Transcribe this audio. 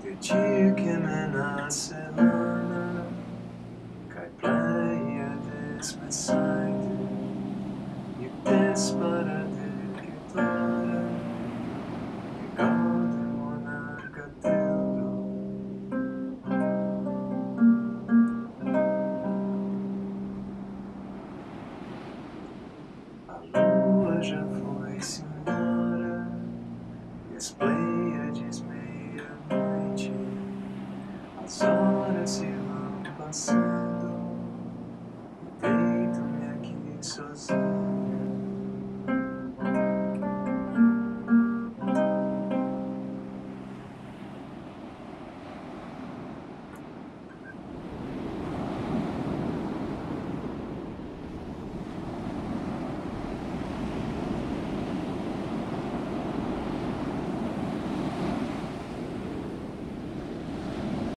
Ti dia que me nasce lana takes my side You piss but I did get blood You A lua já foi se embora E as pleiades a noite. As horas se vão passando pictures.